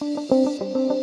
Música